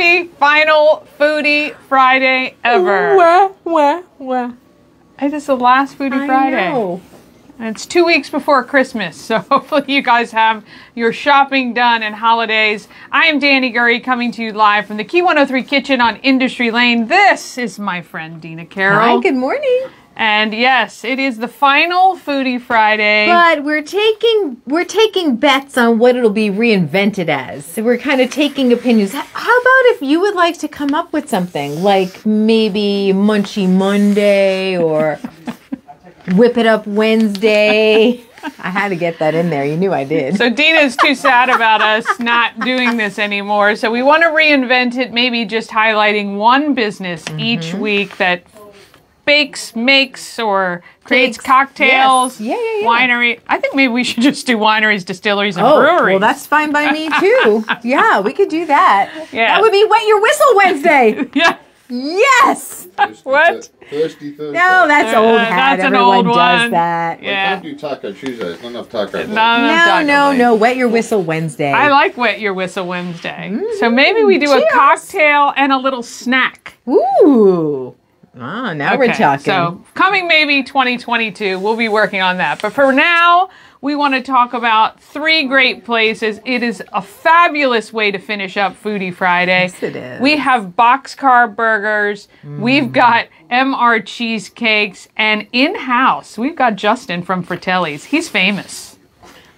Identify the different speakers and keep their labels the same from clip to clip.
Speaker 1: happy final Foodie Friday ever.
Speaker 2: Wah, wah, wah.
Speaker 1: It is the last Foodie Friday.
Speaker 2: I know.
Speaker 1: And it's two weeks before Christmas, so hopefully you guys have your shopping done and holidays. I am Danny Gurry coming to you live from the Key 103 Kitchen on Industry Lane. This is my friend Dina Carole.
Speaker 2: Hi, good morning.
Speaker 1: And yes, it is the final Foodie Friday.
Speaker 2: But we're taking we're taking bets on what it'll be reinvented as. So we're kind of taking opinions. How about if you would like to come up with something like maybe Munchie Monday or Whip It Up Wednesday? I had to get that in there. You knew I did.
Speaker 1: So Dina's too sad about us not doing this anymore. So we want to reinvent it, maybe just highlighting one business each
Speaker 2: Mm-hmm.
Speaker 1: week that bakes, makes, or creates
Speaker 2: Bakes.
Speaker 1: Cocktails.
Speaker 2: Yes. Yeah, yeah, yeah.
Speaker 1: Winery. I think maybe we should just do wineries, distilleries, and
Speaker 2: Oh,
Speaker 1: breweries.
Speaker 2: well, that's fine by me too. Yeah, we could do that.
Speaker 1: Yeah.
Speaker 2: That would be Wet Your Whistle Wednesday.
Speaker 1: yeah.
Speaker 2: yes.
Speaker 3: Thirsty
Speaker 1: What?
Speaker 3: Thur- Thirsty Thursday.
Speaker 2: No, that's
Speaker 1: Uh,
Speaker 2: old hat.
Speaker 1: that's an
Speaker 2: Everyone
Speaker 1: old
Speaker 2: does
Speaker 1: one.
Speaker 2: that.
Speaker 3: We
Speaker 1: Yeah.
Speaker 3: can't do Taco Tuesday. There's not enough taco.
Speaker 1: None of
Speaker 2: No,
Speaker 1: Taco
Speaker 2: no,
Speaker 1: Bell.
Speaker 2: no. Wet Your Whistle Wednesday.
Speaker 1: I like Wet Your Whistle Wednesday. so maybe we do a cocktail and a little snack.
Speaker 2: Ooh. Ah, now we're talking.
Speaker 1: So coming maybe 2022, we'll be working on that. But for now, we want to talk about three great places. It is a fabulous way to finish up Foodie Friday.
Speaker 2: Yes, it is.
Speaker 1: We have boxcar burgers. We've got MR cheesecakes, and in house we've got Justin from Fratelli's. He's famous.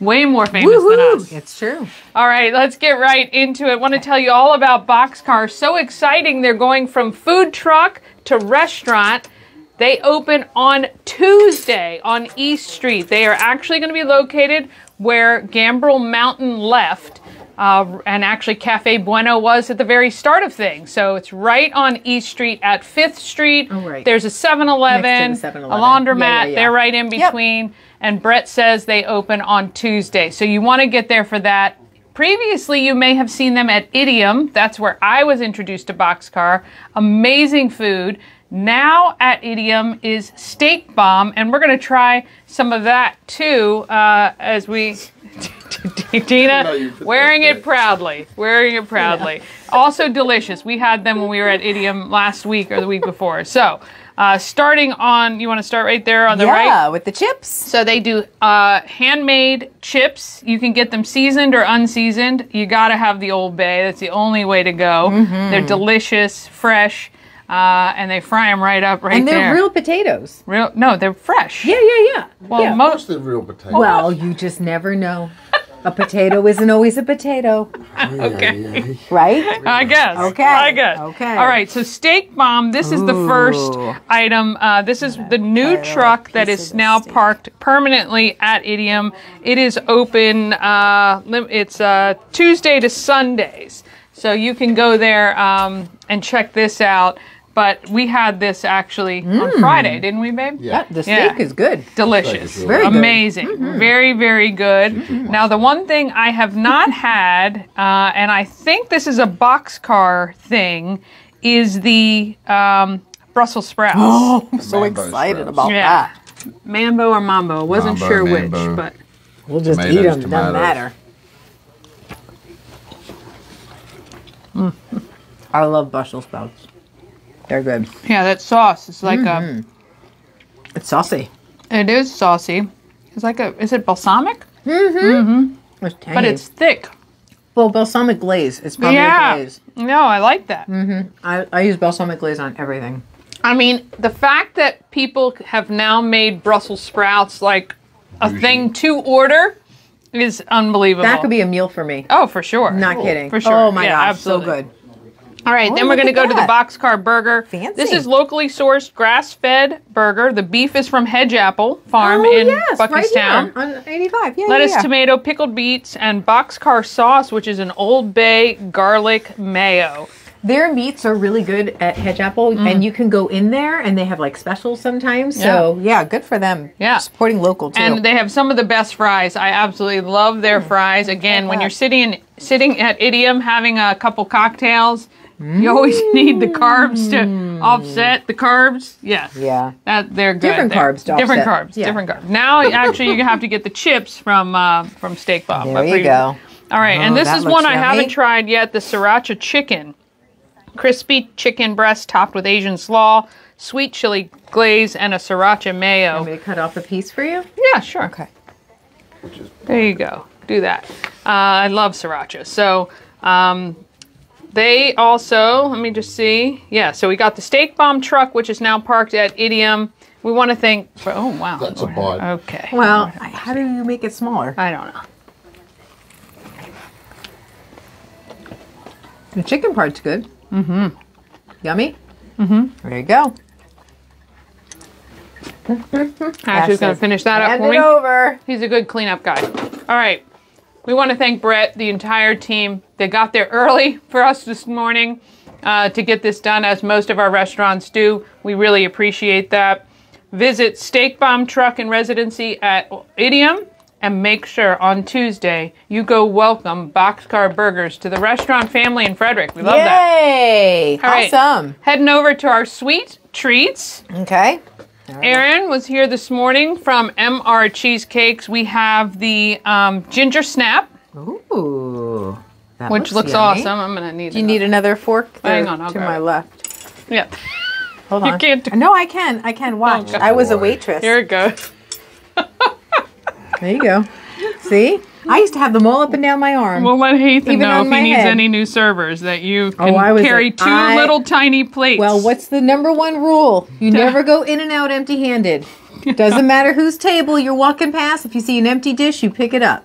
Speaker 1: Way more famous than us.
Speaker 2: It's true.
Speaker 1: All right, let's get right into it. want to tell you all about Boxcar. So exciting. They're going from food truck to restaurant. They open on Tuesday on East Street. They are actually going to be located where Gambrill Mountain left. Uh, and actually, Cafe Bueno was at the very start of things. So it's right on East Street at 5th Street.
Speaker 2: Oh, right.
Speaker 1: There's a 7 Eleven, a laundromat.
Speaker 2: Yeah, yeah, yeah.
Speaker 1: They're right in between. And Brett says they open on Tuesday. So you want to get there for that. Previously, you may have seen them at Idiom. That's where I was introduced to Boxcar. Amazing food. Now at Idiom is Steak Bomb, and we're going to try some of that too uh, as we.
Speaker 3: No,
Speaker 1: Dina wearing it proudly, wearing it proudly. Also delicious. We had them when we were at Idiom last week or the week before. So, uh, starting on, you want to start right there on the right?
Speaker 2: yeah, with the chips.
Speaker 1: So they do uh, handmade chips. You can get them seasoned or unseasoned. You got to have the Old Bay. That's the only way to go.
Speaker 2: Mm-hmm.
Speaker 1: They're delicious, fresh, uh, and they fry them right up right
Speaker 2: And they're
Speaker 1: there.
Speaker 2: real potatoes.
Speaker 1: Real? No, they're fresh.
Speaker 2: Yeah, yeah, yeah.
Speaker 1: Well,
Speaker 2: yeah.
Speaker 1: most.
Speaker 3: What's the real potatoes.
Speaker 2: well, you just never know. A potato isn't always a potato,
Speaker 1: Okay.
Speaker 2: right?
Speaker 1: I guess.
Speaker 2: Okay,
Speaker 1: I guess.
Speaker 2: okay.
Speaker 1: All right. So steak bomb. This is the first item. Uh, this is the new
Speaker 2: try
Speaker 1: truck
Speaker 2: little
Speaker 1: that
Speaker 2: piece
Speaker 1: is
Speaker 2: of the
Speaker 1: now
Speaker 2: steak.
Speaker 1: parked permanently at Idiom. It is open. Uh, it's uh, Tuesday to Sundays, so you can go there um, and check this out. But we had this actually
Speaker 2: Mm.
Speaker 1: on Friday, didn't we, babe?
Speaker 2: Yeah, the
Speaker 1: Yeah.
Speaker 2: steak is good.
Speaker 1: delicious,
Speaker 3: really
Speaker 2: Very good.
Speaker 1: amazing, very very good. Now the one thing I have not had, uh, and I think this is a boxcar thing, is the um, Brussels sprouts.
Speaker 2: Oh, I'm so
Speaker 3: Mambo
Speaker 2: excited
Speaker 3: sprouts.
Speaker 2: about
Speaker 1: Yeah.
Speaker 2: that.
Speaker 1: Mambo or mambo, wasn't
Speaker 3: Mambo,
Speaker 1: sure
Speaker 3: mambo.
Speaker 1: which, but
Speaker 2: We'll just
Speaker 3: Tomatoes,
Speaker 2: eat them. Doesn't matter. Mm. I love Brussels sprouts. They're good.
Speaker 1: yeah, that sauce is like
Speaker 2: It's saucy.
Speaker 1: a. It is saucy. It's like a. Is it balsamic? Mm-hmm. mm-hmm.
Speaker 2: It's tangy.
Speaker 1: But it's thick.
Speaker 2: well balsamic glaze. It's probably
Speaker 1: yeah.
Speaker 2: glaze.
Speaker 1: No, I like that. Mm-hmm.
Speaker 2: I, I use balsamic glaze on everything.
Speaker 1: I mean, the fact that people have now made Brussels sprouts like a
Speaker 3: Bougie.
Speaker 1: thing to order is unbelievable.
Speaker 2: That could be a meal for me.
Speaker 1: Oh, for sure.
Speaker 2: Not kidding.
Speaker 1: For sure.
Speaker 2: Oh my
Speaker 1: Yeah,
Speaker 2: gosh,
Speaker 1: absolutely.
Speaker 2: so good.
Speaker 1: All right,
Speaker 2: Oh,
Speaker 1: then we're going to go to the. Boxcar Burger.
Speaker 2: Fancy.
Speaker 1: This is locally sourced grass-fed burger. The beef is from Hedgeapple Farm
Speaker 2: oh
Speaker 1: in
Speaker 2: yes, right
Speaker 1: Buckeystown.
Speaker 2: here on 85. Yeah,
Speaker 1: Lettuce,
Speaker 2: yeah, yeah.
Speaker 1: tomato, pickled beets, and boxcar sauce, which is an Old Bay garlic mayo.
Speaker 2: Their meats are really good at Hedgeapple, mm. and you can go in there, and they have like specials sometimes. So yeah, good for them.
Speaker 1: Yeah.
Speaker 2: supporting local too.
Speaker 1: And they have some of the best fries. I absolutely love their mm. fries. Again, when you're sitting sitting at Idiom having a couple cocktails, you always need the carbs to offset the carbs. Yes.
Speaker 2: yeah,
Speaker 1: That they're good.
Speaker 2: Different
Speaker 1: They're-
Speaker 2: carbs
Speaker 1: Different
Speaker 2: offset.
Speaker 1: carbs.
Speaker 2: Yeah.
Speaker 1: Different carbs. Now, actually, you have to get the chips from uh, from Steak Bomb.
Speaker 2: there you go.
Speaker 1: All right, and
Speaker 2: Oh,
Speaker 1: this is one I haven't tried yet. The sriracha chicken. crispy chicken breast topped with Asian slaw, sweet chili glaze, and a sriracha mayo.
Speaker 2: Want me to cut off a piece for you?
Speaker 1: Yeah, sure.
Speaker 2: Okay.
Speaker 1: There you go. Do that. Uh, I love sriracha. So um, they also, let me just see. Yeah, so we got the steak bomb truck, which is now parked at Idiom. We want to thank. Oh wow.
Speaker 3: That's a bod.
Speaker 1: Okay.
Speaker 2: Well, how do you make it smaller?
Speaker 1: I don't know.
Speaker 2: The chicken part's good. Mm-hmm. Yummy. Mm-hmm. There you go.
Speaker 1: Ashley's going to finish that up
Speaker 2: Hand
Speaker 1: for
Speaker 2: it
Speaker 1: me.
Speaker 2: over.
Speaker 1: He's a good cleanup guy. All right. We want to thank Brett, the entire team. They got there early for us this morning uh, to get this done, as most of our restaurants do. We really appreciate that. Visit Steak Bomb Truck and Residency at Idiom and make sure on Tuesday you go welcome Boxcar Burgers to the restaurant family in Frederick. We love that.
Speaker 2: Yay!
Speaker 1: All right.
Speaker 2: Awesome.
Speaker 1: Heading over to our sweet treats.
Speaker 2: Okay.
Speaker 1: Aaron was here this morning from MR Cheesecakes. We have the um, ginger snap,
Speaker 2: Ooh. That
Speaker 1: which looks
Speaker 2: yummy.
Speaker 1: awesome. I'm gonna need.
Speaker 2: Do you need another fork?
Speaker 1: Hang
Speaker 2: There
Speaker 1: on, I'll
Speaker 2: to
Speaker 1: grab
Speaker 2: my
Speaker 1: it.
Speaker 2: left.
Speaker 1: Yeah.
Speaker 2: Hold on.
Speaker 1: You can't do-
Speaker 2: No, I can. I can watch.
Speaker 1: God.
Speaker 2: I was a waitress.
Speaker 1: Here it goes.
Speaker 2: There you go. See? I used to have them all up and down my arm.
Speaker 1: We'll let Hathan know if he needs
Speaker 2: head.
Speaker 1: any new servers that you
Speaker 2: Oh,
Speaker 1: can
Speaker 2: was
Speaker 1: carry two
Speaker 2: I-
Speaker 1: little tiny plates.
Speaker 2: Well, what's the number one rule? You never go in and out empty handed. Doesn't matter whose table you're walking past. If you see an empty dish, you pick it up.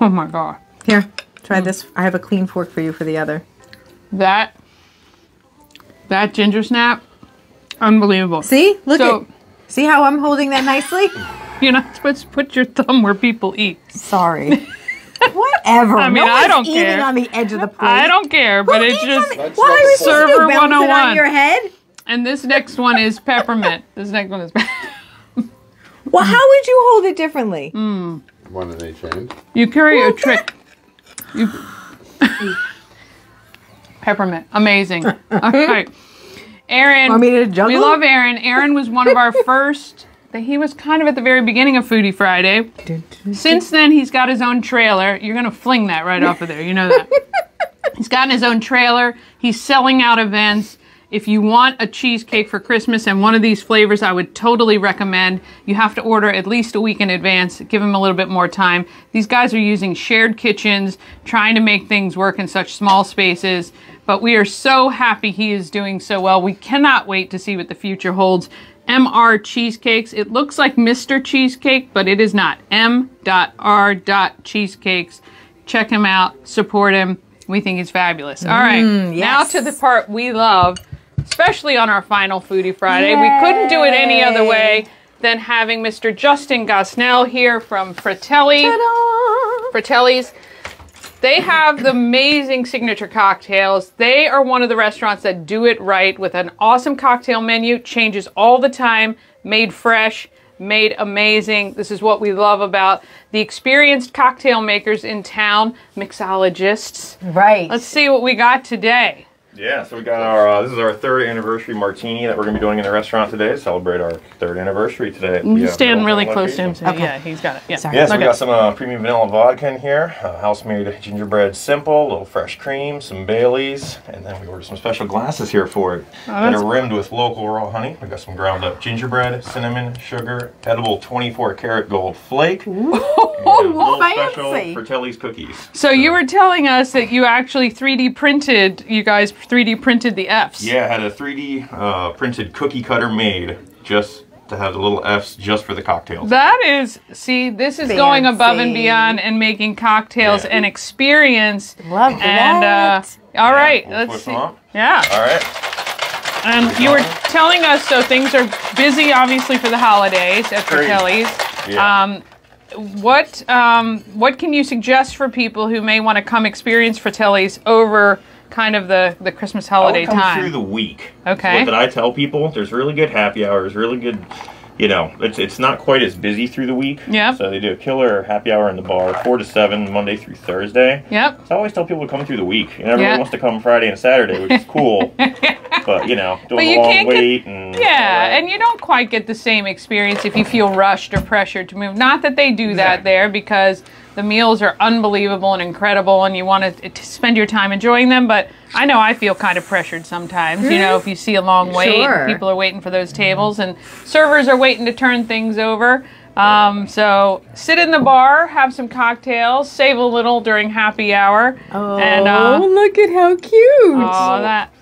Speaker 1: Oh my god,
Speaker 2: Here, try this. I have a clean fork for you for the other.
Speaker 1: that that ginger snap, unbelievable.
Speaker 2: See? Look
Speaker 1: So-
Speaker 2: at. See how I'm holding that nicely?
Speaker 1: You're not supposed to put your thumb where people eat.
Speaker 2: Sorry. Whatever.
Speaker 1: I mean,
Speaker 2: no
Speaker 1: I
Speaker 2: one's
Speaker 1: don't
Speaker 2: eating
Speaker 1: care.
Speaker 2: on the edge of the plate.
Speaker 1: I don't care, but
Speaker 2: Who
Speaker 1: it just.
Speaker 2: on the-
Speaker 3: That's
Speaker 2: are we supposed to?
Speaker 1: Server
Speaker 2: Bounce it
Speaker 1: 101.
Speaker 2: on your head?
Speaker 1: And this next one is peppermint. this next one is.
Speaker 2: Well, how would you hold it differently?
Speaker 1: Mm.
Speaker 3: one in each hand.
Speaker 1: You carry
Speaker 2: Well,
Speaker 1: a trick. You peppermint, amazing. All right, Aaron.
Speaker 2: Want me to juggle?
Speaker 1: We love Aaron. Aaron was one of our first. That he was kind of at the very beginning of Foodie Friday. Since then, he's got his own trailer. You're gonna fling that right off of there. You know that. he's gotten his own trailer. He's selling out events. If you want a cheesecake for Christmas and one of these flavors, I would totally recommend. You have to order at least a week in advance. Give them a little bit more time. These guys are using shared kitchens, trying to make things work in such small spaces. But we are so happy he is doing so well. We cannot wait to see what the future holds. MR Cheesecakes. It looks like Mr. Cheesecake, but it is not. M.R. Cheesecakes. Check him out. Support him. We think he's fabulous. All right. Mm, now
Speaker 2: yes.
Speaker 1: to the part we love, especially on our final Foodie Friday. We couldn't do it any other way than having Mr. Justin Gosnell here from Fratelli.
Speaker 2: Ta-da!
Speaker 1: Fratelli's. They have the amazing signature cocktails. They are one of the restaurants that do it right with an awesome cocktail menu, changes all the time, made fresh, made amazing. This is what we love about the experienced cocktail makers in town, mixologists.
Speaker 2: Right.
Speaker 1: Let's see what we got today.
Speaker 4: Yeah, so we got our, uh, this is our third anniversary martini that we're going to be doing in the restaurant today to celebrate our third anniversary today. at the,
Speaker 1: You
Speaker 4: uh,
Speaker 1: stand really close to him.
Speaker 4: location.
Speaker 1: So
Speaker 2: Okay.
Speaker 1: Yeah, he's got it. Yeah.
Speaker 2: Sorry.
Speaker 4: Yeah, so
Speaker 1: Okay.
Speaker 4: we got some uh, premium vanilla vodka in here, uh, house-made gingerbread simple, a little fresh cream, some Baileys, and then we ordered some special glasses here for it that
Speaker 1: Oh, that's-
Speaker 4: are rimmed with local raw honey. We got some ground-up gingerbread, cinnamon, sugar, edible 24-karat gold flake, and a little special
Speaker 2: fancy.
Speaker 4: Fratelli's cookies.
Speaker 1: So you were telling us that you actually 3D printed, you guys 3D printed the Fs.
Speaker 4: Yeah, I had a 3D uh, printed cookie cutter made just to have the little F's just for the cocktails.
Speaker 1: That is, see, this is going above and beyond and making cocktails
Speaker 4: Yeah.
Speaker 1: an experience.
Speaker 2: Love
Speaker 1: And uh,
Speaker 2: that.
Speaker 1: all right,
Speaker 4: we'll
Speaker 1: let's see.
Speaker 4: them.
Speaker 1: Yeah,
Speaker 4: All right.
Speaker 1: and you were telling us so things are busy, obviously for the holidays at
Speaker 4: Great.
Speaker 1: Fratelli's.
Speaker 4: Yeah.
Speaker 1: Um, what um, what can you suggest for people who may want to come experience Fratelli's over kind of the the Christmas holiday
Speaker 4: come
Speaker 1: time?
Speaker 4: through the week.
Speaker 1: Okay.
Speaker 4: What did I tell people? There's really good happy hours, really good. You know, it's it's not quite as busy through the week.
Speaker 1: Yeah.
Speaker 4: So they do a killer happy hour in the bar, four to seven, Monday through Thursday.
Speaker 1: Yep.
Speaker 4: So I always tell people to come through the week. And everyone
Speaker 1: Yeah.
Speaker 4: wants to come Friday and Saturday, which is cool. but you know, doing
Speaker 1: you
Speaker 4: a long
Speaker 1: can't get-
Speaker 4: wait and
Speaker 1: Yeah, and you don't quite get the same experience if you feel rushed or pressured to move. Not that they do that there because The meals are unbelievable and incredible, and you want to, to spend your time enjoying them. But I know I feel kind of pressured sometimes. You know, if you see a long wait, and
Speaker 2: Sure.
Speaker 1: people are waiting for those tables, and servers are waiting to turn things over. Um, so sit in the bar, have some cocktails, save a little during happy hour,
Speaker 2: Oh,
Speaker 1: and uh,
Speaker 2: look at how cute!
Speaker 1: oh, that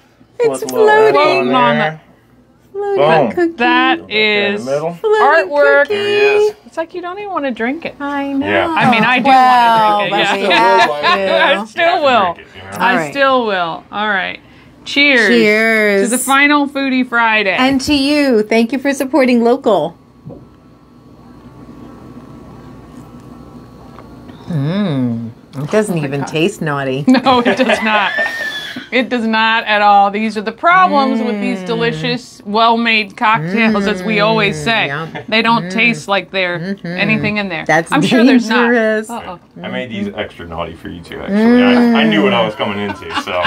Speaker 2: it's
Speaker 4: Put a little egg
Speaker 2: floating.
Speaker 1: Floating on
Speaker 4: there.
Speaker 2: Floating
Speaker 4: Boom.
Speaker 2: cookie.
Speaker 1: that
Speaker 4: In
Speaker 1: is
Speaker 4: the middle.
Speaker 2: Floating
Speaker 1: artwork.
Speaker 2: cookie.
Speaker 4: There he is.
Speaker 1: It's like you don't even want to drink it.
Speaker 2: I know.
Speaker 4: Yeah.
Speaker 1: I mean, I do
Speaker 2: well,
Speaker 1: want to drink it. Yeah.
Speaker 2: have
Speaker 1: I still will.
Speaker 4: It, you know?
Speaker 1: I
Speaker 2: All right.
Speaker 1: still will. All right. Cheers.
Speaker 2: Cheers.
Speaker 1: To the final Foodie Friday.
Speaker 2: And to you, thank you for supporting local. Mmm. It doesn't oh even taste naughty.
Speaker 1: no, it does not. It does not at all. These are the problems with these
Speaker 2: Mm.
Speaker 1: delicious, well-made cocktails, as we always mm. say.
Speaker 2: yum.
Speaker 1: They don't mm. taste like they're mm-hmm. anything in there.
Speaker 2: That's
Speaker 1: I'm sure there's not.
Speaker 2: dangerous.
Speaker 1: Uh-oh.
Speaker 4: I made these extra naughty for you too. Actually, I, I knew what I was coming into. So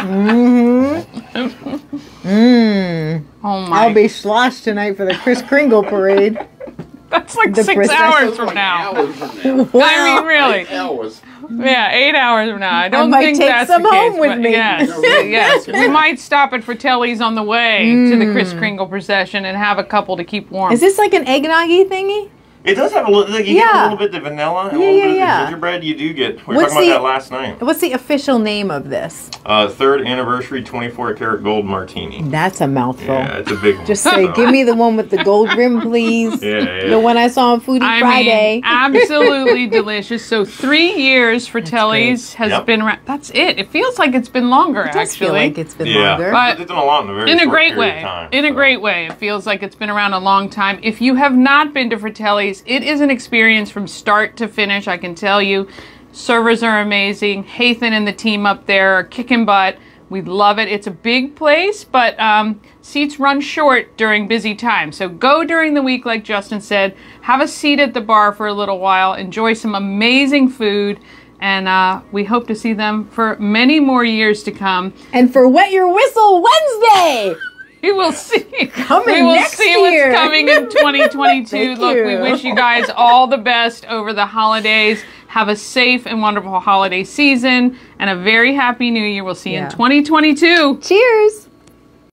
Speaker 2: Mmm.
Speaker 1: Oh my!
Speaker 2: I'll be sloshed tonight for the Kris Kringle parade.
Speaker 1: That's like
Speaker 2: the
Speaker 1: six hours from now.
Speaker 3: Hours from now.
Speaker 1: I mean, really.
Speaker 3: Hours.
Speaker 1: Yeah, eight hours from now. I don't
Speaker 2: might
Speaker 1: think
Speaker 2: take
Speaker 1: that's
Speaker 2: some
Speaker 1: the case,
Speaker 2: home with me.
Speaker 1: Yes, yes. We might stop at Fratelli's on the way to the Kris Kringle procession and have a couple to keep warm.
Speaker 2: Mm. Is this like an eggnoggy thingy?
Speaker 4: It does have a little. Like, you get a little bit of vanilla and
Speaker 2: Yeah,
Speaker 4: a little
Speaker 2: yeah,
Speaker 4: bit
Speaker 2: yeah.
Speaker 4: of the gingerbread. You do get. We were
Speaker 2: What's
Speaker 4: talking about
Speaker 2: the-
Speaker 4: that last night.
Speaker 2: What's the official name of this?
Speaker 4: Uh, third anniversary, 24 karat gold martini.
Speaker 2: That's a mouthful.
Speaker 4: Yeah, it's a big one.
Speaker 2: Just say,
Speaker 4: so-
Speaker 2: give me the one with the gold rim, please.
Speaker 4: Yeah, yeah.
Speaker 2: The one I saw on Foodie
Speaker 1: I
Speaker 2: Friday.
Speaker 1: mean, absolutely delicious. So three years for Fratelli's has
Speaker 4: Yep.
Speaker 1: been. Ra- that's it. It feels like it's been longer
Speaker 2: it does
Speaker 1: actually.
Speaker 2: feel like it's been
Speaker 4: yeah,
Speaker 2: longer.
Speaker 1: But-
Speaker 4: they've done a lot in a very
Speaker 1: in a great way.
Speaker 4: time,
Speaker 1: in a great way. It feels like it's been around a long time. If you have not been to Fratelli's, it is an experience from start to finish, I can tell you. Servers are amazing. Hathan and the team up there are kicking butt. We love it. It's a big place, but um, seats run short during busy times. So go during the week, like Justin said. Have a seat at the bar for a little while. Enjoy some amazing food. And uh, we hope to see them for many more years to come.
Speaker 2: and for Wet Your Whistle Wednesday!
Speaker 1: We will see.
Speaker 2: Coming
Speaker 1: we will see
Speaker 2: year.
Speaker 1: what's coming in 2022.
Speaker 2: Thank
Speaker 1: Look, we wish you guys all the best over the holidays. Have a safe and wonderful holiday season and a very happy new year. We'll see you
Speaker 2: Yeah.
Speaker 1: in 2022.
Speaker 2: Cheers!